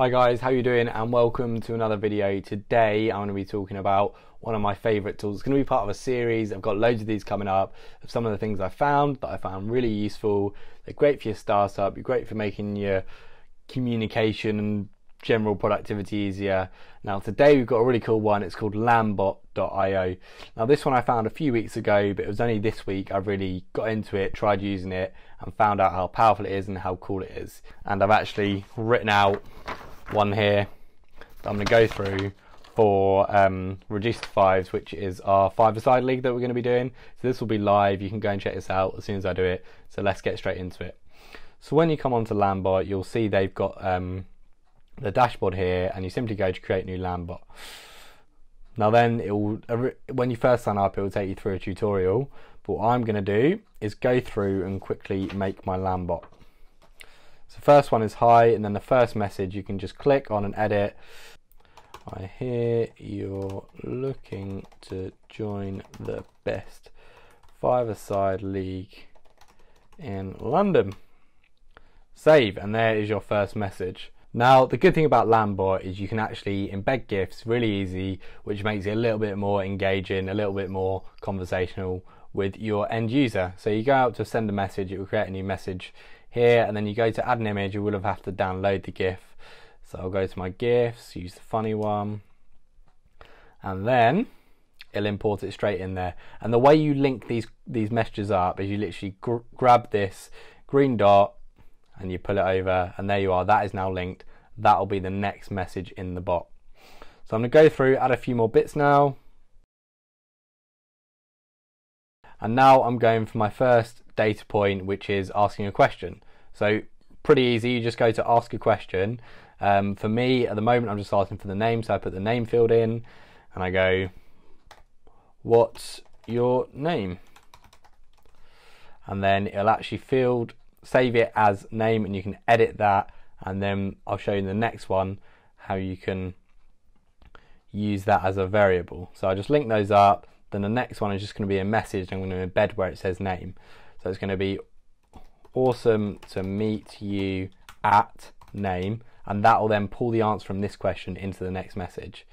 Hi guys, how you doing and welcome to another video. Today I'm going to be talking about one of my favourite tools. It's going to be part of a series. I've got loads of these coming up of some of the things I found that I found really useful. They're great for your startup, you're great for making your communication and general productivity easier. Now today we've got a really cool one. It's called landbot.io. Now this one I found a few weeks ago, but it was only this week I've really got into it, tried using it and found out how powerful it is and how cool it is. And I've actually written out one here that I'm going to go through for um, Reduced Fives, which is our five-a-side league that we're going to be doing. So this will be live. You can go and check this out as soon as I do it. So let's get straight into it. So when you come onto Landbot, you'll see they've got um, the dashboard here, and you simply go to create new Landbot. Now then, it will when you first sign up, it will take you through a tutorial. But what I'm going to do is go through and quickly make my Landbot. So first one is hi, and then the first message you can just click on and edit. I hear you're looking to join the best five-a-side league in London. Save, and there is your first message. Now, the good thing about Landbot is you can actually embed GIFs really easy, which makes it a little bit more engaging, a little bit more conversational with your end user. So you go out to send a message, it will create a new message here and then you go to add an image you will have, have to download the GIF. So I'll go to my GIFs use the funny one and then it'll import it straight in there. And the way you link these these messages up is you literally gr grab this green dot and you pull it over and there you are that is now linked. That'll be the next message in the bot. So I'm going to go through add a few more bits now and now I'm going for my first data point, which is asking a question. So pretty easy, you just go to ask a question. Um, for me, at the moment, I'm just asking for the name, so I put the name field in, and I go, what's your name? And then it'll actually field, save it as name, and you can edit that, and then I'll show you in the next one how you can use that as a variable. So I just link those up, then the next one is just going to be a message I'm going to embed where it says name. So it's going to be awesome to meet you at name, and that will then pull the answer from this question into the next message.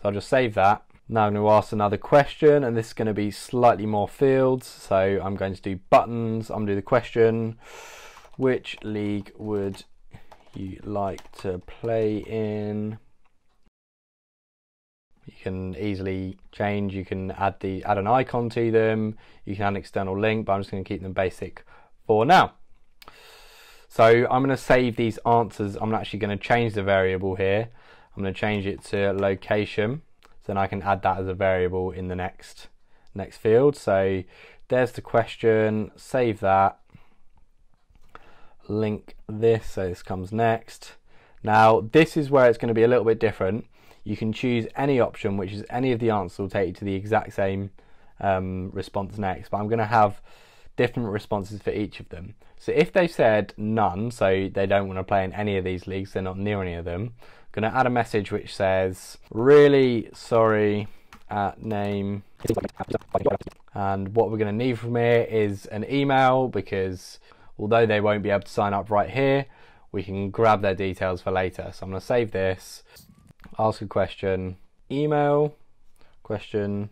So I'll just save that. Now I'm going to ask another question, and this is going to be slightly more fields. So I'm going to do buttons. I'm going to do the question Which league would you like to play in? You can easily change you can add the add an icon to them. You can add an external link but I'm just going to keep them basic for now. So I'm going to save these answers. I'm actually going to change the variable here. I'm going to change it to location so then I can add that as a variable in the next next field. So there's the question. Save that. Link this so this comes next. Now this is where it's going to be a little bit different you can choose any option, which is any of the answers will take you to the exact same um, response next. But I'm going to have different responses for each of them. So if they said none, so they don't want to play in any of these leagues, they're not near any of them, I'm going to add a message which says, really sorry at name. And what we're going to need from here is an email because although they won't be able to sign up right here, we can grab their details for later. So I'm going to save this ask a question, email, question,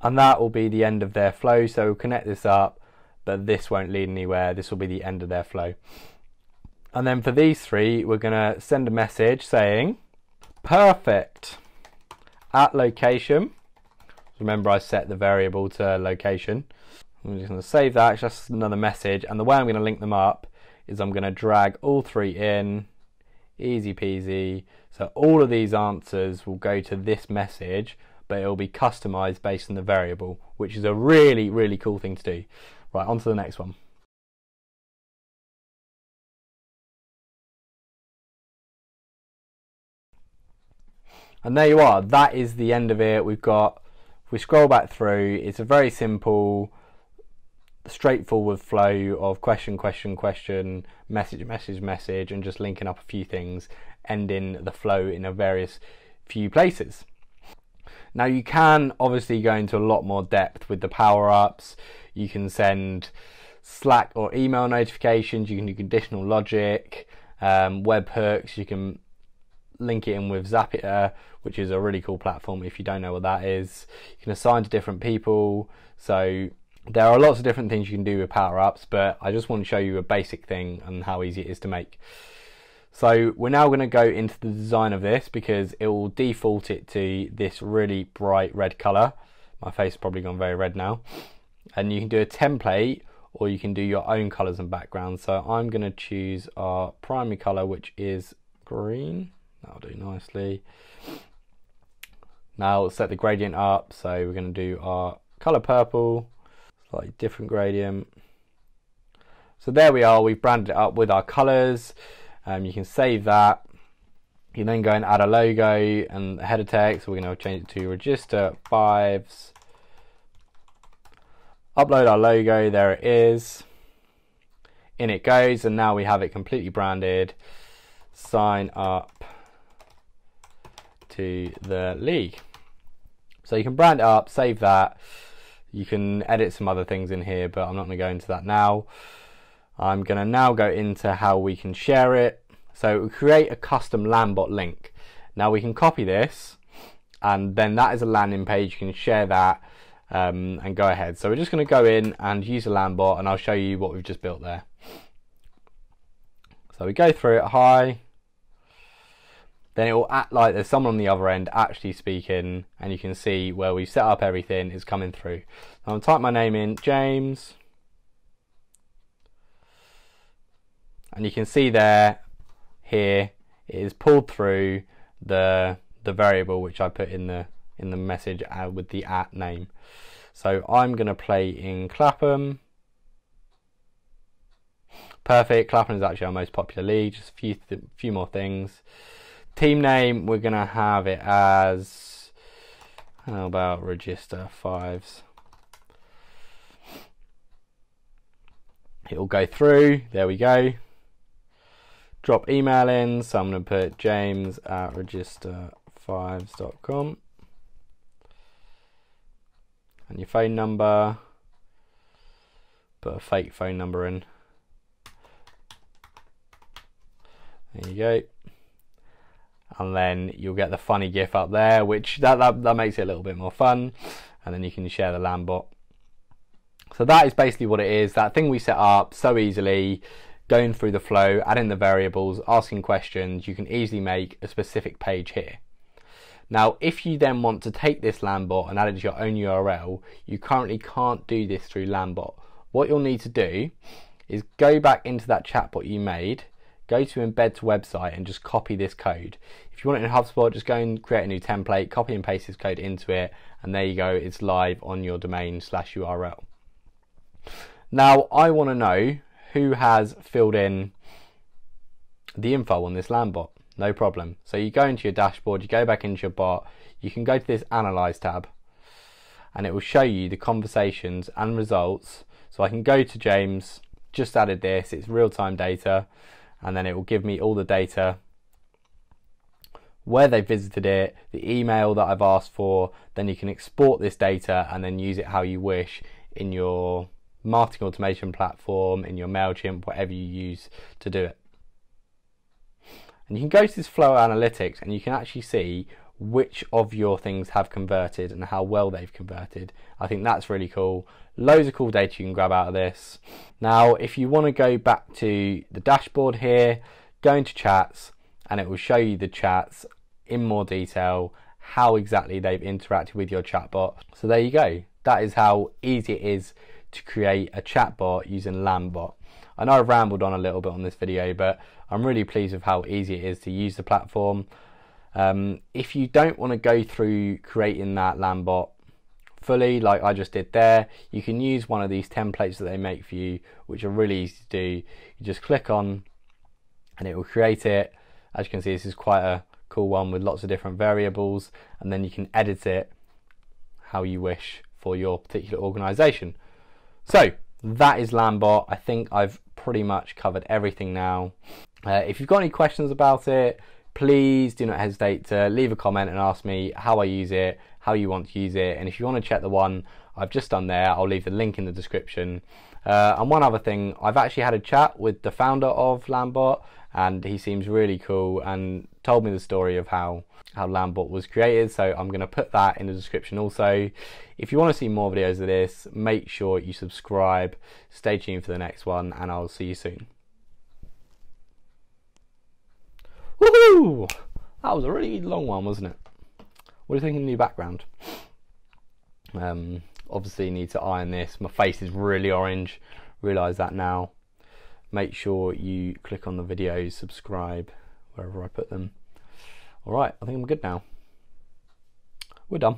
and that will be the end of their flow. So connect this up, but this won't lead anywhere. This will be the end of their flow. And then for these three, we're going to send a message saying, perfect, at location. Remember I set the variable to location. I'm just to save that, it's just another message. And the way I'm going to link them up is I'm going to drag all three in easy peasy. So all of these answers will go to this message, but it will be customized based on the variable, which is a really, really cool thing to do. Right, on to the next one. And there you are, that is the end of it. We've got, if we scroll back through, it's a very simple straightforward flow of question, question, question, message, message, message, and just linking up a few things, ending the flow in a various few places. Now you can obviously go into a lot more depth with the power ups. You can send Slack or email notifications. You can do conditional logic. um, webhooks. You can link it in with Zapier, which is a really cool platform if you don't know what that is. You can assign to different people. So there are lots of different things you can do with power ups, but I just want to show you a basic thing and how easy it is to make. So we're now going to go into the design of this because it will default it to this really bright red color. My face has probably gone very red now. And you can do a template or you can do your own colors and backgrounds. So I'm going to choose our primary color, which is green. That'll do nicely. Now set the gradient up. So we're going to do our color purple, slightly different gradient. So there we are. We've branded it up with our colors. Um, you can save that. You then go and add a logo and header text. We're to change it to register fives. Upload our logo. There it is. In it goes, and now we have it completely branded. Sign up to the league. So you can brand it up, save that. You can edit some other things in here, but I'm not going to go into that now. I'm going to now go into how we can share it. So create a custom Landbot link. Now we can copy this and then that is a landing page. You can share that um, and go ahead. So we're just going to go in and use a Landbot and I'll show you what we've just built there. So we go through it hi. Then it will act like there's someone on the other end actually speaking and you can see where we've set up everything is coming through. I'll type my name in, James. and you can see there here it is pulled through the the variable which I put in the in the message uh, with the at name. So I'm going to play in Clapham. Perfect. Clapham is actually our most popular league. Just a few few more things. Team name we're going to have it as how about register fives. It will go through. There we go drop email in. So I'm going to put james at register5s.com. And your phone number. Put a fake phone number in. There you go. And then you'll get the funny GIF up there, which that, that, that makes it a little bit more fun. And then you can share the Landbot So that is basically what it is. That thing we set up so easily going through the flow, adding the variables, asking questions, you can easily make a specific page here. Now, if you then want to take this Landbot and add it to your own URL, you currently can't do this through Landbot What you'll need to do is go back into that chatbot you made, go to embed to website and just copy this code. If you want it in HubSpot, just go and create a new template, copy and paste this code into it, and there you go, it's live on your domain slash URL. Now, I want to know who has filled in the info on this Landbot. No problem. So you go into your dashboard, you go back into your bot, you can go to this Analyze tab and it will show you the conversations and results. So I can go to James, just added this, it's real-time data, and then it will give me all the data where they visited it, the email that I've asked for, then you can export this data and then use it how you wish in your marketing automation platform, in your MailChimp, whatever you use to do it. And you can go to this flow analytics and you can actually see which of your things have converted and how well they've converted. I think that's really cool. Loads of cool data you can grab out of this. Now, if you want to go back to the dashboard here, go into chats and it will show you the chats in more detail, how exactly they've interacted with your chatbot. So there you go. That is how easy it is to create a chatbot using Landbot. I know I've rambled on a little bit on this video, but I'm really pleased with how easy it is to use the platform. Um, if you don't want to go through creating that Landbot fully, like I just did there, you can use one of these templates that they make for you, which are really easy to do. You just click on and it will create it. As you can see, this is quite a cool one with lots of different variables, and then you can edit it how you wish for your particular organization. So that is Landbot. I think I've pretty much covered everything now. Uh, if you've got any questions about it, please do not hesitate to leave a comment and ask me how I use it, how you want to use it, and if you want to check the one I've just done there. I'll leave the link in the description. Uh, and one other thing, I've actually had a chat with the founder of Landbot, and he seems really cool and told me the story of how how Landbot was created. So I'm going to put that in the description also. If you want to see more videos of this, make sure you subscribe. Stay tuned for the next one, and I'll see you soon. That was a really long one, wasn't it? What do you think of the new background? Um, obviously, need to iron this. My face is really orange. Realise that now. Make sure you click on the videos, subscribe wherever I put them. All right, I think I'm good now. We're done.